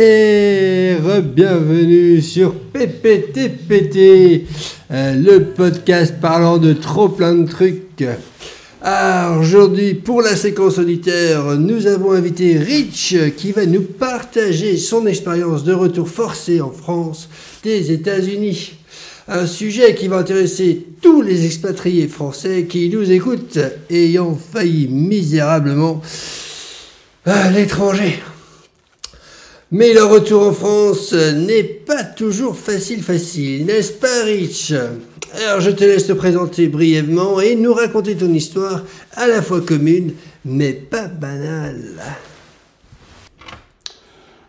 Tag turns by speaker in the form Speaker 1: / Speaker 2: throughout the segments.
Speaker 1: Et bienvenue sur PPTPT, euh, le podcast parlant de trop plein de trucs. Aujourd'hui, pour la séquence auditaire, nous avons invité Rich qui va nous partager son expérience de retour forcé en France des États-Unis. Un sujet qui va intéresser tous les expatriés français qui nous écoutent ayant failli misérablement à l'étranger. Mais le retour en France n'est pas toujours facile facile, n'est-ce pas Rich? Alors je te laisse te présenter brièvement et nous raconter ton histoire à la fois commune mais pas banale.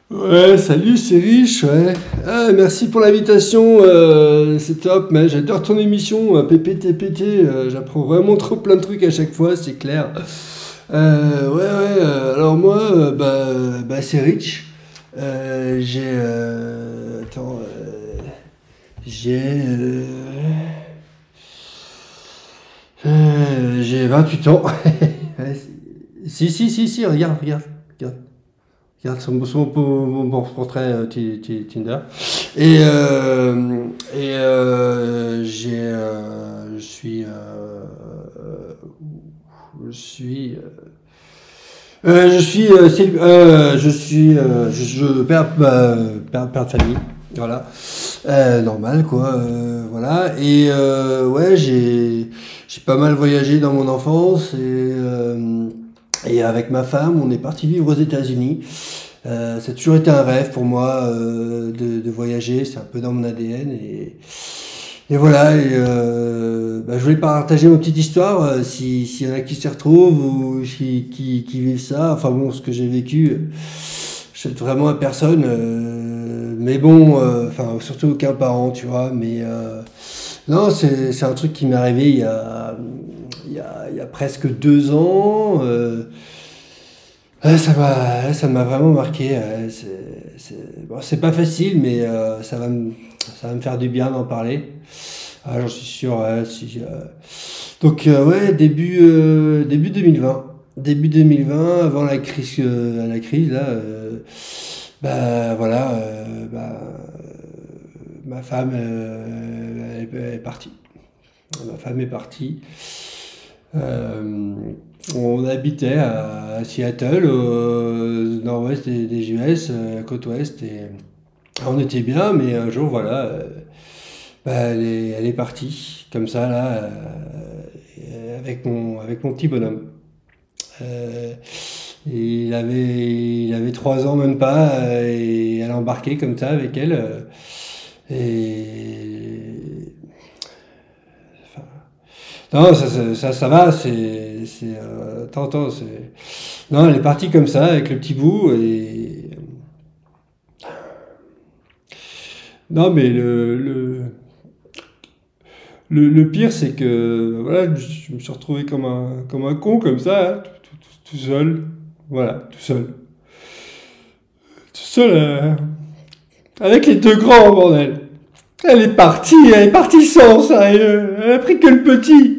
Speaker 2: Ouais, salut, c'est Rich, ouais. Ah, merci pour l'invitation, euh, c'est top, mais j'adore ton émission, euh, PPTPT, euh, j'apprends vraiment trop plein de trucs à chaque fois, c'est clair. Ouais, ouais, alors moi, bah, bah c'est Rich. Euh, j'ai. euh, attends. euh, j'ai. euh, j'ai 28 ans. Si, si, si, si, regarde, regarde, regarde. Regarde son, son, mon, mon portrait Ti- Ti- Tinder. Et, et j'ai. je suis. je suis. Euh, euh, je suis. euh, euh, je suis. euh, je, je père, euh, père, père de famille. Voilà. Euh, normal, quoi. euh, voilà. Et euh, ouais, j'ai. J'ai pas mal voyagé dans mon enfance et. euh, et avec ma femme, on est parti vivre aux États-Unis. Euh, ça a toujours été un rêve pour moi euh, de, de voyager, c'est un peu dans mon ADN. Et, et voilà, euh, bah, je voulais partager ma petite histoire, euh, si- s'il y en a qui s'y retrouvent ou qui, qui, qui vivent ça. Enfin bon, ce que j'ai vécu, euh, je souhaite vraiment à personne. euh, mais bon, euh, enfin surtout aucun parent, tu vois. Mais euh, non, c'est un truc qui m'est arrivé il y a, il y a, il y a presque deux ans. Euh, Ouais, ça m'a, ça m'a vraiment marqué. ouais, c'est, c'est, bon, c'est pas facile, mais euh, ça va me, ça va me faire du bien d'en parler. Ah, j'en suis sûr. ouais, si, euh, Donc euh, ouais, début, euh, début 2020, début 2020, avant la crise, euh, la crise là, euh, bah voilà, euh, bah, euh, ma femme euh, elle elle est partie. Ma femme est partie. Euh, on habitait à Seattle, au nord-ouest des, US, euh, côte ouest, et on était bien, mais un jour, voilà, euh, bah, elle est, partie, comme ça, là, avec mon, avec petit bonhomme. Il avait, trois ans, même pas, et elle a embarqué comme ça avec elle enfin, non, ça, ça, ça, va, c'est, c'est, euh, attends, attends, c'est, non, elle est partie comme ça, avec le petit bout, et, non, mais le, le, le, pire, c'est que, voilà, je me suis retrouvé comme un, comme un con, comme ça, hein, tout, seul, voilà, tout seul. Tout seul, euh, avec les deux grands, bordel. Elle est partie, elle est partie sans euh, elle a pris que le petit.